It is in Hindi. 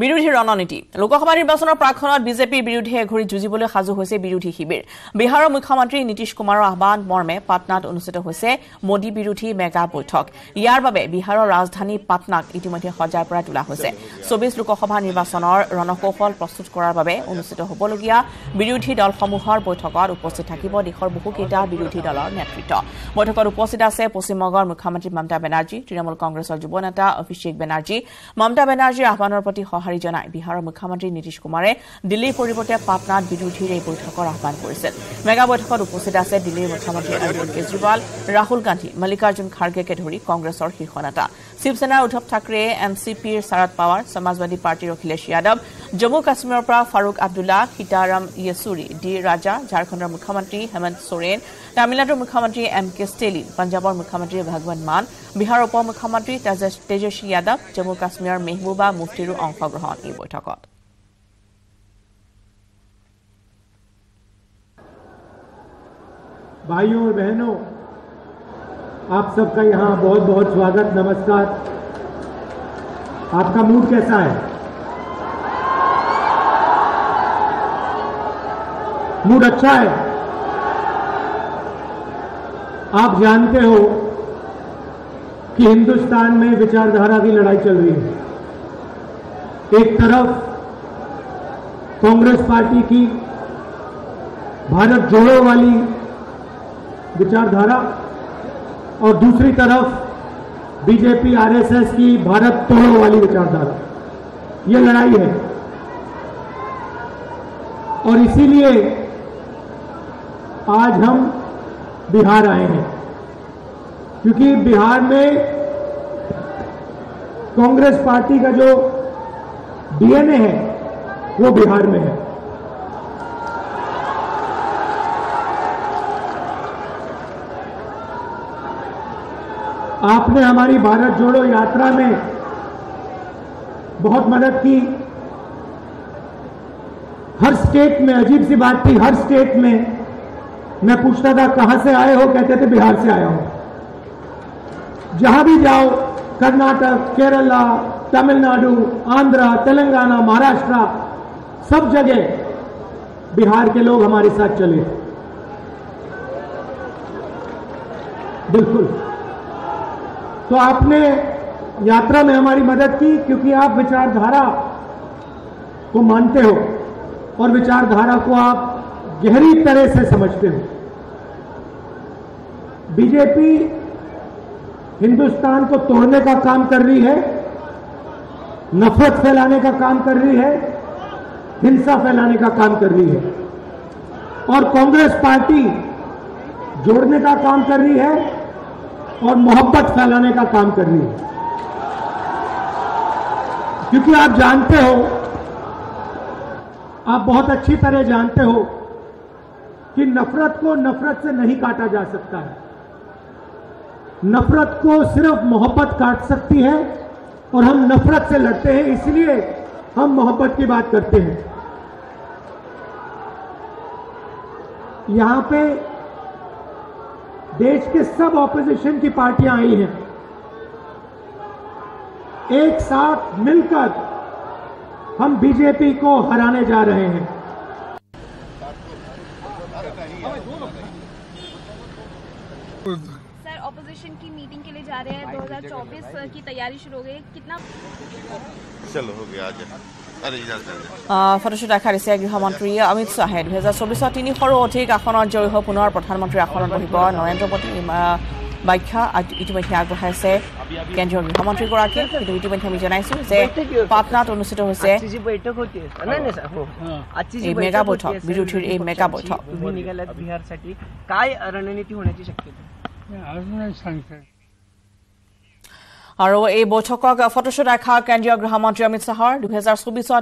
বিৰোধী ৰণনীতি। লোকসভা নিৰ্বাচনৰ প্ৰাকখনত বিজেপিৰ বিৰুদ্ধে এঘৰি যুঁজিবলৈ সাজু হৈছে বিৰোধী শিবিৰ। বিহাৰৰ মুখ্যমন্ত্ৰী নীতিশ কুমাৰৰ আহ্বান মৰ্মে পাটনাত অনুষ্ঠিত হৈছে মোদী বিৰোধী মেগা বৈঠক। ইয়াৰ বাবে বিহাৰৰ ৰাজধানী পাটনাক ইতিমধ্যে সজাই পৰাই তোলা হৈছে। চৌবিছ লোকসভা নিৰ্বাচনৰ ৰণকৌশল প্ৰস্তুত কৰাৰ বাবে অনুষ্ঠিত হ'বলগীয়া বিৰোধী দলসমূহৰ বৈঠকত উপস্থিত থাকিব দেশৰ বহুকেইটা বিৰোধী দলৰ নেতৃত্ব। বৈঠকত উপস্থিত আছে পশ্চিমবংগৰ মুখ্যমন্ত্ৰী মমতা বেনাৰ্জী তৃণমূল কংগ্ৰেছৰ যুৱ নেতা অভিষেক বেনাৰ্জী। মমতা বেনাৰ্জীৰ আহ্বানৰ প্ৰতি সঁহাৰি জনাই বিহাৰৰ মুখ্যমন্ত্ৰী নীতিশ কুমাৰে দিল্লীৰ পৰিৱৰ্তে পাটনাত বিৰোধীৰ এই বৈঠকৰ আহ্বান কৰিছিল মেগা বৈঠকত উপস্থিত আছে দিল্লীৰ মুখ্যমন্ত্ৰী অৰবিন্দ কেজৰিৱাল ৰাহুল গান্ধী মল্লিকাৰ্জুন খাৰ্গেকে ধৰি কংগ্ৰেছৰ শীৰ্ষ নেতা। শিৱসেনাৰ উদ্ধৱ থাকৰে এন চি পিৰ শাৰদ পাৱাৰ সমাজবাদী পাৰ্টীৰ অখিলেশ যাদৱ জম্মু কাশ্মীৰৰ পৰা ফাৰুক আব্দুল্লা সীতাৰাম য়েচুৰী ডি ৰাজা ঝাৰখণ্ডৰ মুখ্যমন্ত্ৰী হেমন্ত সোৰেন তামিলনাডুৰ মুখ্যমন্ত্ৰী এম কে ষ্টেলিন পঞ্জাবৰ মুখ্যমন্ত্ৰী ভগৱন্ত মান বিহাৰৰ উপ মুখ্যমন্ত্ৰী তেজস্বী যাদৱ জম্মু কাশ্মীৰৰ মেহবুবা মুফতিৰো অংশগ্ৰহণ এই বৈঠকত भाइयों और बहनों आप सबका यहाँ बहुत बहुत स्वागत, नमस्कार। आपका मूड कैसा है? मूड अच्छा है? आप जानते हो कि हिंदुस्तान में विचारधारा की लड़ाई चल रही है। एक तरफ़ कांग्रेस पार्टी की भारत जोड़ो वाली विचारधारा और दूसरी तरफ़ बीजेपी, आरएसएस की भारत तोड़ो वाली विचारधारा। ये लड़ाई है। और इसीलिए आज हम बिहार आए हैं। क्योंकि बिहार में कांग्रेस पार्टी का जो डीएनए है, वो बिहार में है। आपने हमारी भारत जोड़ो यात्रा में बहुत मदद की। हर स्टेट में, अजीब सी बात थी, हर स्टेट में मैं पूछता था, कहाँ से आए हो? कहते थे, बिहार से आया हूँ। जहाँ भी जाओ, कर्नाटक, केरला, तमिलनाडु, आंध्र, तेलंगाना, महाराष्ट्र, सब जगह बिहार के लोग हमारे साथ चले। बिल्कुल। तो आपने यात्रा में हमारी मदद की, क्योंकि आप विचारधारा को मानते हो और विचारधारा को आप गहरी तरह से समझते हो। बीजेपी हिंदुस्तान को तोड़ने का काम कर रही है, नफरत फैलाने का काम कर रही है, हिंसा फैलाने का काम कर रही है। और कांग्रेस पार्टी जोड़ने का काम कर रही है और मोहब्बत फैलाने का काम कर रही है। क्योंकि आप जानते हो, आप बहुत अच्छी तरह जानते हो कि नफरत को नफरत से नहीं काटा जा सकता है। नफरत को सिर्फ़ मोहब्बत काट सकती है और हम नफरत से लड़ते हैं, इसलिए हम मोहब्बत की बात करते हैं। यहाँ पे देश के सब ऑपोजिशन की पार्टियाँ आई हैं। एक साथ मिलकर हम बीजेपी को हराने जा रहे हैं। सर ऑपोजिशन की मीटिंग के लिए जा रहे हैं। 2024 की तैयारी शुरू हो गई कितना चलो हो गया आज সদস্যতা খাৰিছে গৃহমন্ত্ৰী অমিত শ্বাহে। দুহেজাৰ চৌবিছত তিনিশৰো অধিক আসনত জয়ী হৈ পুনৰ প্ৰধানমন্ত্ৰীৰ আসনত বহিব। নৰেন্দ্ৰ মোদী ব্যাখ্যা ইতিমধ্যে আগবঢ়াইছে কেন্দ্ৰীয় গৃহমন্ত্ৰীগৰাকীয়ে কিন্তু ইতিমধ্যে আমি জনাইছোঁ যে পাটনাত অনুষ্ঠিত হৈছে এই মেগা বৈঠক বিৰোধীৰ এই মেগা বৈঠক। আৰু এই বৈঠকক ফটোশ্বুট দেখা কেন্দ্ৰীয় গৃহমন্ত্ৰী অমিত শ্বাহৰ দুহেজাৰ চৌবিছত